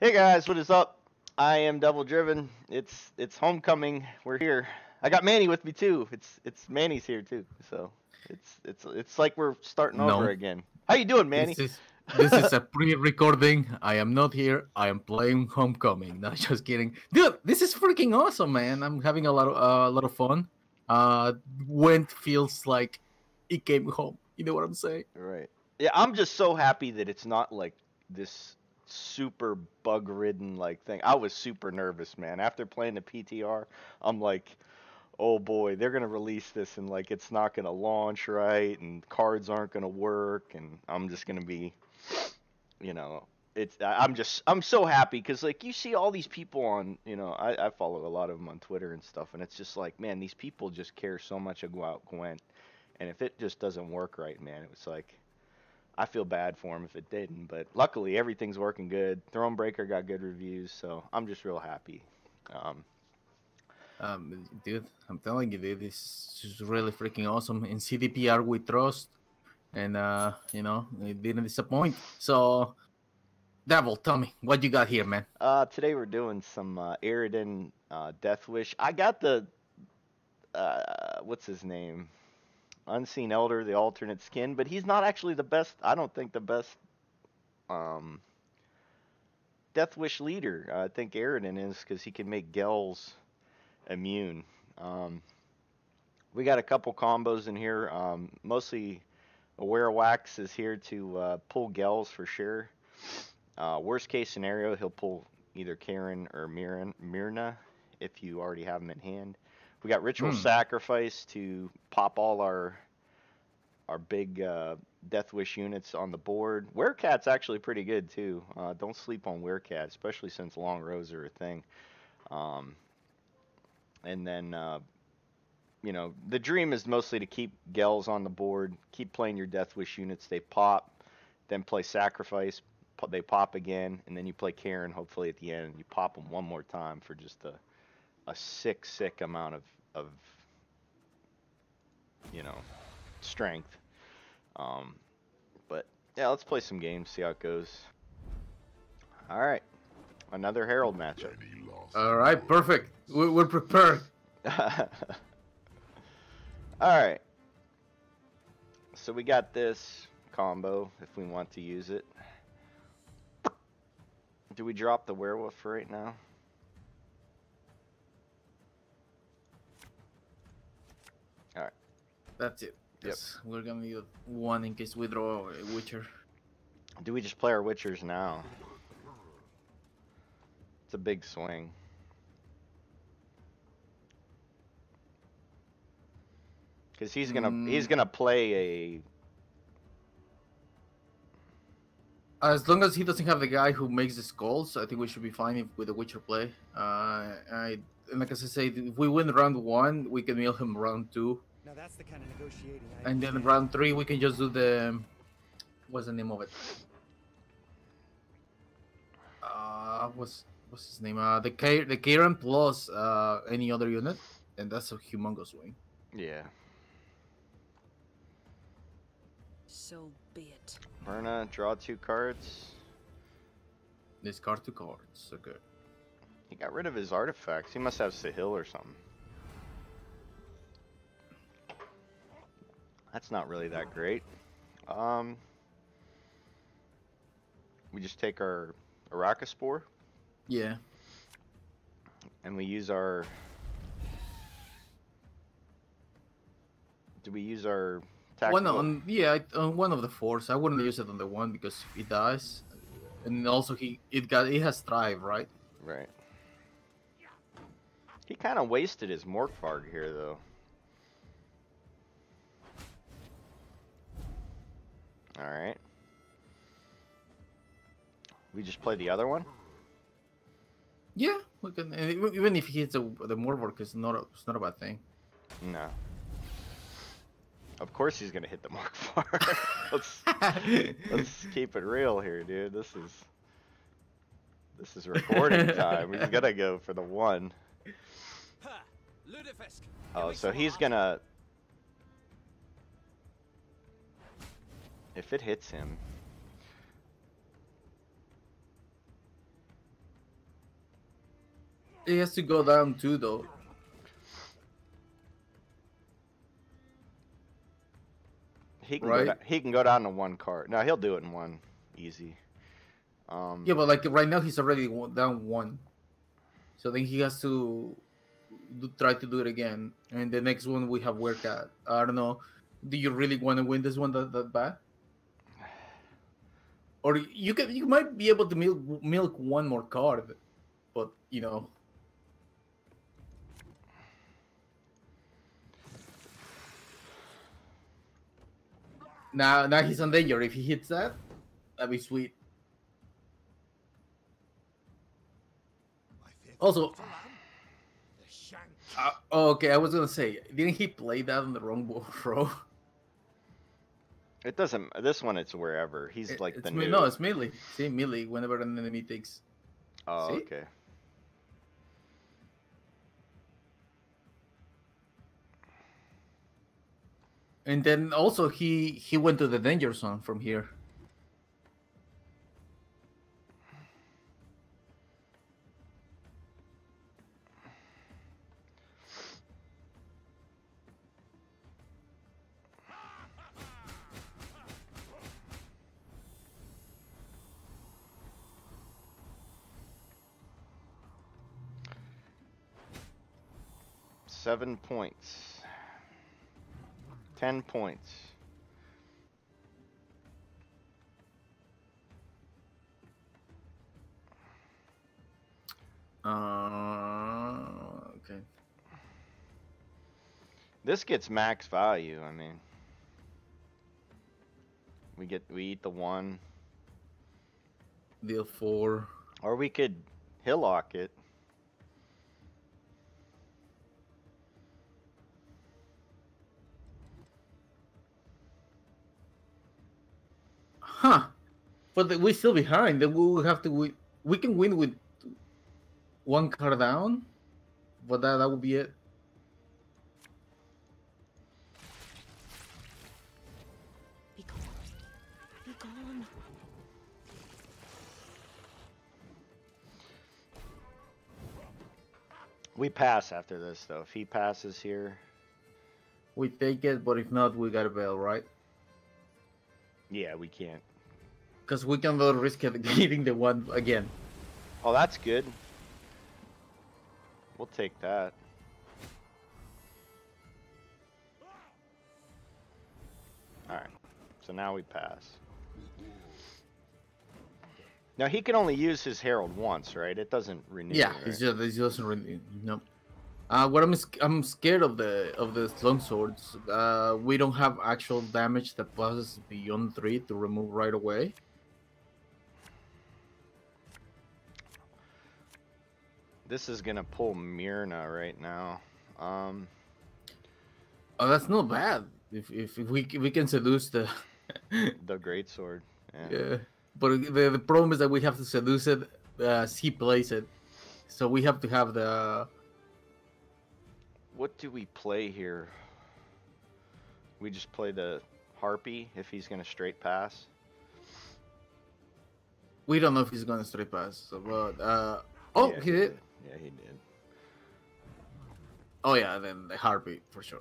Hey guys, what is up? I am DevilDriven. It's it's homecoming. We're here. I got Manny with me too. It's it's Manny's here too. So it's it's it's like we're starting No. over again. How you doing, Manny? This is this is a pre-recording. I am not here. I am playing Homecoming. No, just kidding, dude. This is freaking awesome, man. I'm having a lot of uh, a lot of fun. Uh, Gwent feels like it came home. You know what I'm saying? Right. Yeah, I'm just so happy that it's not like this super bug ridden like thing. I was super nervous, man. After playing the PTR, I'm like, oh boy, they're gonna release this and like it's not gonna launch right and cards aren't gonna work and I'm just gonna be you know it's I'm just I'm so happy because like you see all these people on you know I, I follow a lot of them on Twitter and stuff and it's just like man these people just care so much about Gwent and if it just doesn't work right man it was like I feel bad for him if it didn't, but luckily everything's working good. Thronebreaker got good reviews, so I'm just real happy. Um, Um, dude, I'm telling you, dude, this is really freaking awesome. In CDPR we trust, and uh, you know, it didn't disappoint. So, Devil, tell me what you got here, man. uh, today we're doing some uh, Eredin uh, Death Wish. I got the uh, what's his name, Unseen Elder, the alternate skin, but he's not actually the best. I don't think the best um, Death Wish leader. I think Eredin is because he can make Ge'els immune. Um, we got a couple combos in here. Um, mostly, Aware Wax is here to uh, pull Ge'els for sure. Uh, worst case scenario, he'll pull either Kayran or Miran, Myrna if you already have them in hand. We got Ritual Hmm. Sacrifice to pop all our our big uh, Death Wish units on the board. Werecat's actually pretty good too. Uh, don't sleep on Werecat, especially since long rows are a thing. Um, and then uh, you know the dream is mostly to keep Ge'els on the board, keep playing your Death Wish units. They pop, then play Sacrifice. They pop again, and then you play Kayran. Hopefully at the end, you pop them one more time for just a a sick, sick amount of of you know strength. Um, but yeah, let's play some games, see how it goes. All right, another Herald matchup. All right, perfect. We're, we're prepared. All right. So we got this combo if we want to use it. Do we drop the werewolf for right now? That's it. Yep. Yes, we're gonna need one in case we draw a Witcher. Do we just play our witchers now? It's a big swing. Cause he's gonna he's Mm. gonna play a. As long as he doesn't have the guy who makes the skulls, I think we should be fine if, with the Witcher play. Uh, I and like as I say, if we win round one, we can mill him round two, Now that's the kind of negotiating. I and then understand. round three we can just do the what's the name of it? Uh, what's what's his name? Uh, the K the Kayran plus uh any other unit, and that's a humongous win. yeah. So be it. Verna, draw two cards. Discard two cards. Okay. He got rid of his artifacts. He must have Sahil or something. That's not really that great. Um, we just take our Arakaspore Yeah. and we use our. Do we use our One on yeah on one of the fours. I wouldn't use it on the one because if it dies, and also he it got it has thrive right. Right. He kind of wasted his Morkvarg here, though. Alright. We just play the other one? Yeah, we can eh, even- even if he hits the the Morvork, it's not a, it's not a bad thing. No. Of course he's gonna hit the Morkvarg. let's, let's keep it real here, dude. This is... This is recording time. He's gonna go for the one. Ha! Ludafisk. Oh, so he's gonna. If it hits him, He has to go down too, though. He can Right. go he can go down to one card. No, he'll do it in one easy. Um, Yeah, but like right now he's already down one, so then he has to do, try to do it again. And the next one we have work at. I don't know. Do you really want to win this one that, that bad? Or you can you might be able to milk milk one more card, but you know. Now, now he's on danger. If he hits that, that'd be sweet. Also- for lamb, the shank. Uh, okay, I was gonna say, didn't he play that on the wrong row? It doesn't. This one, it's wherever. He's It- like the new. no, it's melee. See, melee. Whenever an enemy takes. oh, see? okay. And then also he he went to the danger zone from here. Seven points. Ten points. Uh, okay. This gets max value. I mean, we get we eat the one, Deal four. or we could hillock it. But we're still behind. Then we will have to win. We can win with one car down, but that that would be it. Be gone. Be gone. We pass after this though. If he passes here, We take it, but if not, we got a bail, right? yeah, we can't. Because we can cannot risk getting the one again. Oh, that's good. We'll take that. Alright. So now we pass. Now he can only use his Herald once, right? It doesn't renew. Yeah, right? it's just it doesn't really no. Uh, what I'm I'm scared of the of the long swords. Uh, we don't have actual damage that passes beyond three to remove right away. This is gonna pull Myrna right now. Um, Oh, that's not bad. If if, if we we can seduce the the great sword. Yeah. yeah, but the the problem is that we have to seduce it as he plays it, so we have to have the What do we play here? We just play the harpy if he's gonna straight pass. we don't know if he's gonna straight pass. So, but uh oh Yeah, he did. Yeah, he did. Oh yeah, then the heartbeat for sure.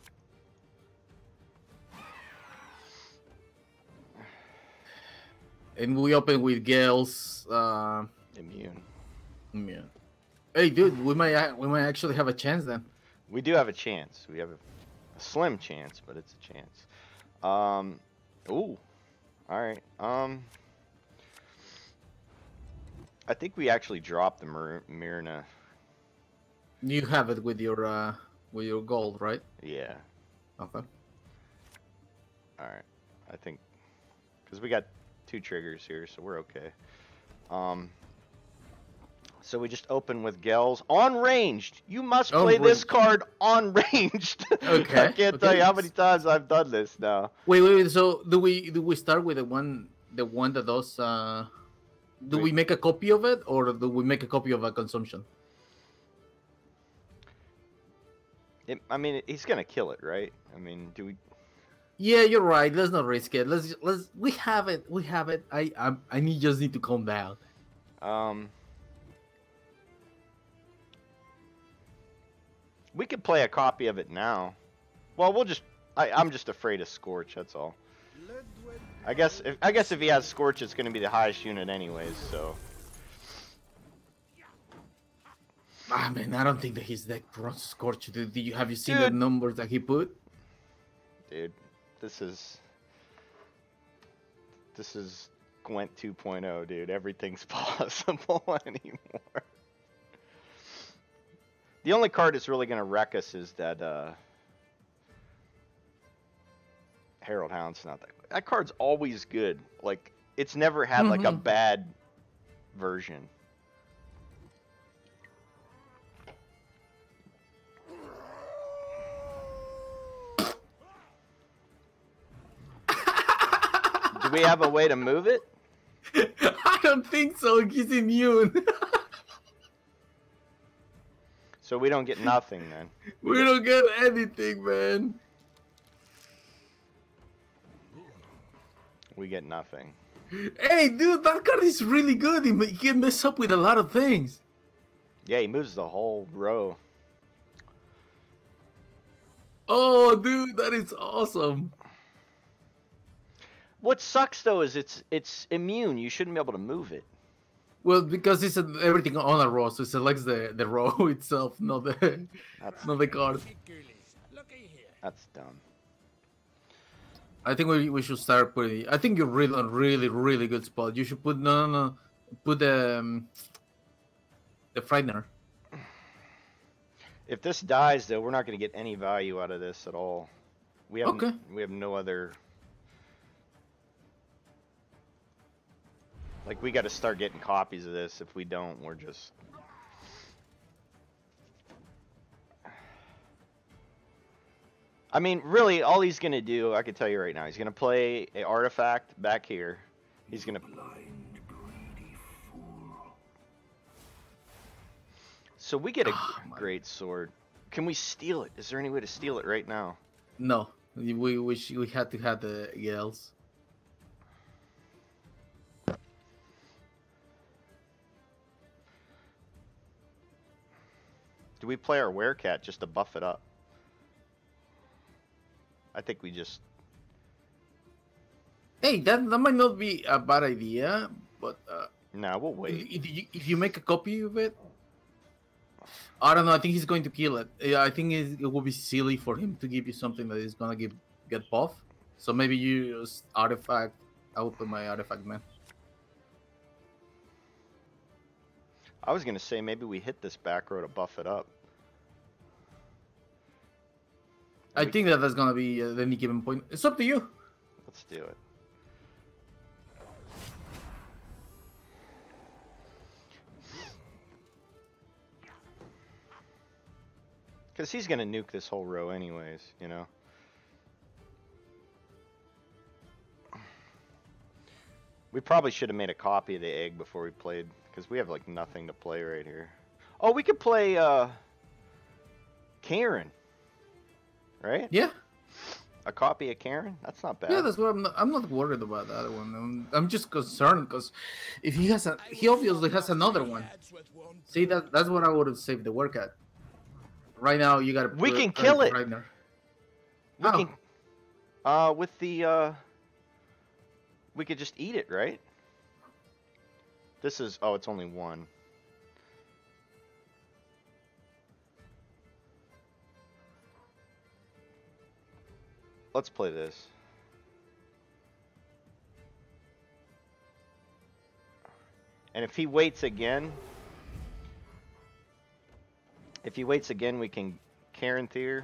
And we open with Ge'els. Uh, Immune. yeah. Hey, dude, we might we might actually have a chance then. We do have a chance. We have a, a slim chance, but it's a chance. Um, ooh. All right. Um, I think we actually dropped the Mir- Myrna. You have it with your uh, with your gold, right? Yeah. Okay. All right. I think because we got two triggers here, so we're okay. Um. So we just open with Ge'els on ranged. You must play this card on ranged. Okay. I can't tell you how many times I've done this now. Wait, wait, wait. So do we do we start with the one the one that does? Uh, do Wait. we make a copy of it, or do we make a copy of a consumption? It, I mean, he's gonna kill it, right? I mean, do we? Yeah, you're right. Let's not risk it. Let's let's. We have it. We have it. I I I need just need to calm down. Um. We could play a copy of it now. Well, we'll just. I, I'm just afraid of Scorch. That's all. I guess. If, I guess if he has Scorch, it's going to be the highest unit anyways. So. Ah man, I don't think that his deck runs Scorch. Do, you have you seen the numbers that he put? dude. This is this is Gwent 2.0, dude. Everything's possible anymore. The only card that's really gonna wreck us is that uh Herald Hound's not that that card's always good. Like it's never had like a Mhm. bad version. We have a way to move it? I don't think so. He's immune. So we don't get nothing then. we don't get anything, man. We get nothing. Hey, dude, that card is really good. He, he can mess up with a lot of things. Yeah, he moves the whole row. Oh, dude, that is awesome. What sucks though is it's it's immune. You shouldn't be able to move it. Well, because it's a, everything on a row, so it selects the, the row itself, not the That's not the card. Ridiculous. Looky here. that's dumb. I think we, we should start putting. I think you're really on really really good spot. You should put no no no put the um, the frightener. If this dies though, we're not going to get any value out of this at all. We have Okay. we have no other Like we got to start getting copies of this. If we don't, we're just I mean, really, all he's gonna do, I can tell you right now, he's gonna play a artifact back here. He's gonna. So we get a ah, my- great sword. Can we steal it? Is there any way to steal it right now? No, we we we, we had to have the yells. Do we play our werecat just to buff it up? I think we just. Hey, that that might not be a bad idea, but uh, Nah, we'll wait. if you, if you make a copy of it, I don't know. I think he's going to kill it. Yeah, I think it, it will be silly for him to give you something that is gonna give get buff. So maybe you use artifact. I will put my artifact man. I was gonna say maybe we hit this back row to buff it up. I We- think that that's gonna be at any given point. It's up to you. Let's do it. Because he's going to nuke this whole row anyways, you know? We probably should have made a copy of the egg before we played, because we have, like, nothing to play right here. Oh, we could play, uh... Kayran. Right? Yeah, A copy of Kayran? That's not bad. yeah. That's what I'm. Not, I'm not worried about that one. I'm, I'm just concerned because if he has a, he obviously has another one. Lads with one See that that's what I would have saved the work at. Right now, you gotta. We can kill it. Right now. We How? can, uh, with the, uh, we could just eat it, right? This is, oh, it's only one. Let's play this. And if he waits again, if he waits again, we can Kayran Thier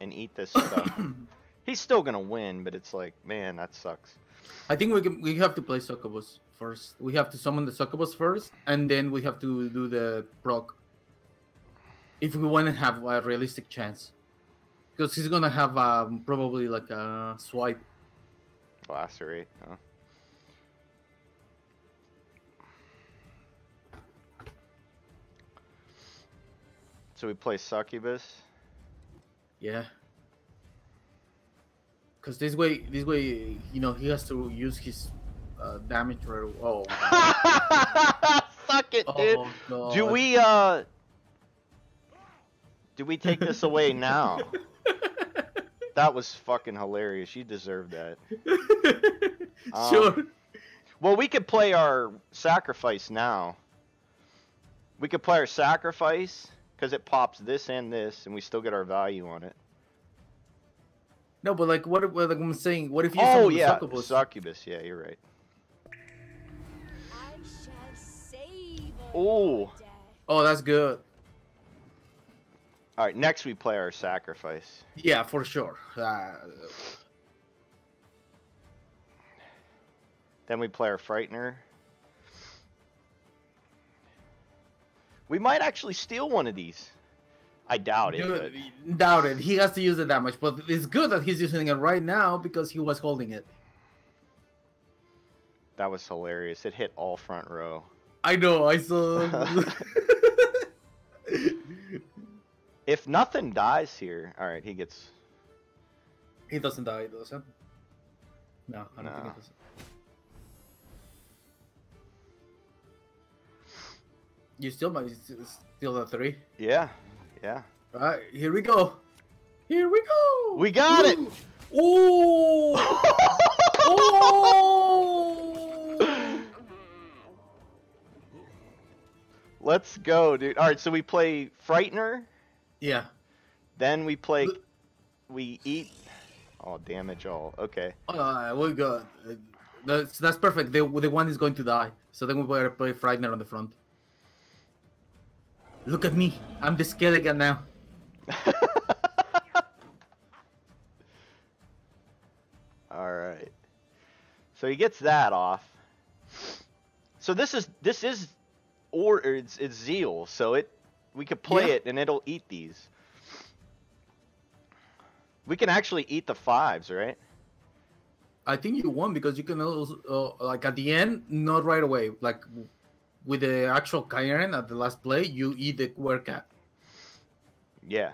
and eat this stuff. He's still gonna win, but it's like, man, that sucks. I think we can. We have to play succubus first. We have to summon the succubus first, and then we have to do the proc. If we want to have a realistic chance, because he's gonna have um, probably like a swipe. Lacerate, huh? So we play succubus. Yeah. Because this way, this way, you know, he has to use his uh, damage right. Oh. Fuck it, dude. oh God. Do we uh Do we take this away now? That was fucking hilarious. You deserve that. Um, sure. Well, we could play our sacrifice now. We could play our sacrifice because it pops this and this, and we still get our value on it. No, but like what? Like I'm saying, what if you? Oh summon the yeah, succubus? succubus. Yeah, you're right. I shall save Ooh. death. Oh, that's good. All right, next we play our sacrifice. Yeah, for sure. Uh, Then we play our frightener. We might actually steal one of these. I doubt it. but- doubt it. He has to use it that much, but it's good that he's using it right now because he was holding it. That was hilarious. It hit all front row. I know. I saw. If nothing dies here, all right, he gets. he doesn't die, does he? No, I don't think he does. You still might s- steal the three. Yeah, yeah. All right, here we go. Here we go. We got it. Ooh. Oh! Let's go, dude. All right, so we play frightener. Yeah. Then we play. We eat. Oh, damage all. Okay. Uh, we got. Uh, that's that's perfect. The the one is going to die. So then we play Frightener on the front. Look at me. I'm the skeleton now. All right. So he gets that off. So this is this is or it's it's zeal. So it we could play Yeah. it and it'll eat these. We can actually eat the fives, right? I think you won because you can also uh, like at the end, not right away. Like with the actual Kayran at the last play, you eat the Werecat. Yeah.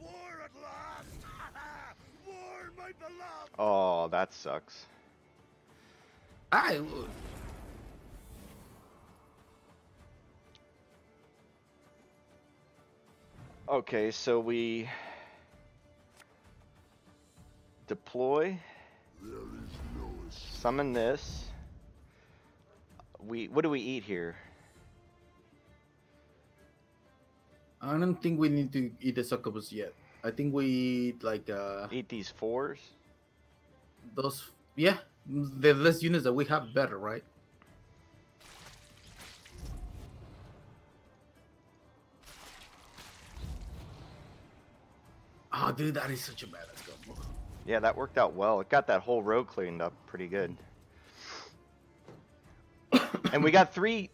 War at last! War, my beloved! Oh, that sucks. I. Okay, so we deploy, summon this. We what do we eat here? I don't think we need to eat the succubus yet. I think we eat like uh Eat these fours. those. Yeah, the less units that we have, better, right? Oh, dude, that is such a badass combo. Yeah, that worked out well. It got that whole row cleaned up pretty good. And we got three.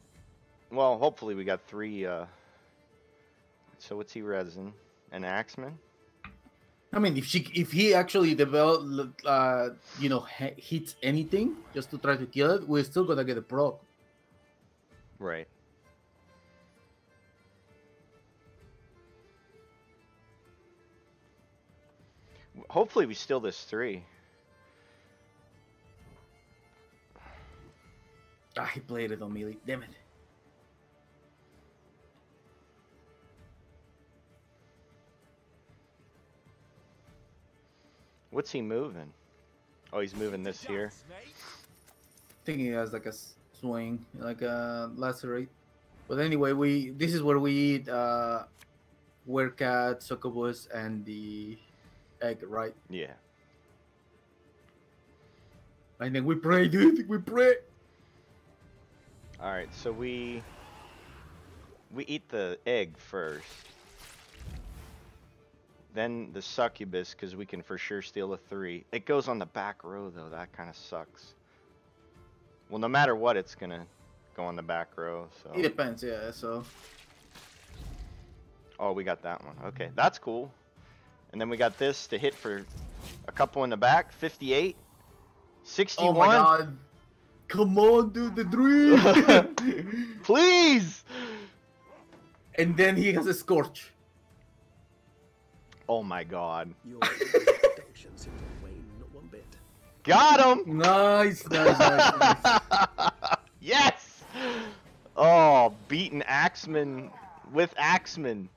Well, hopefully we got three. uh So what's he resin? An axeman? I mean, if she, if he actually develop, uh, you know, hits anything just to try to kill it, we're still gonna get a proc. Right. Hopefully we steal this three. Ah, he played it on melee. Damn it. What's he moving? Oh, he's moving this here. Snake? I think he has like a swing, like a lacerate. But anyway, we this is where we eat uh, Werecat, Succubus, and the egg, right? Yeah. And then we pray, dude. We pray. All right, so we we eat the egg first. Then the succubus, because we can for sure steal a three. It goes on the back row though. That kind of sucks. Well, no matter what, it's gonna go on the back row. So. It depends, yeah. So Oh, we got that one. Okay, that's cool. And then we got this to hit for a couple in the back. 58. 61. oh my god, come on, dude, the dream. Please. and then he has a scorch. Oh my god. Your production seems to wane not one bit. Got him. Nice, nice, nice. nice. yes. Oh, beating Axeman with Axeman.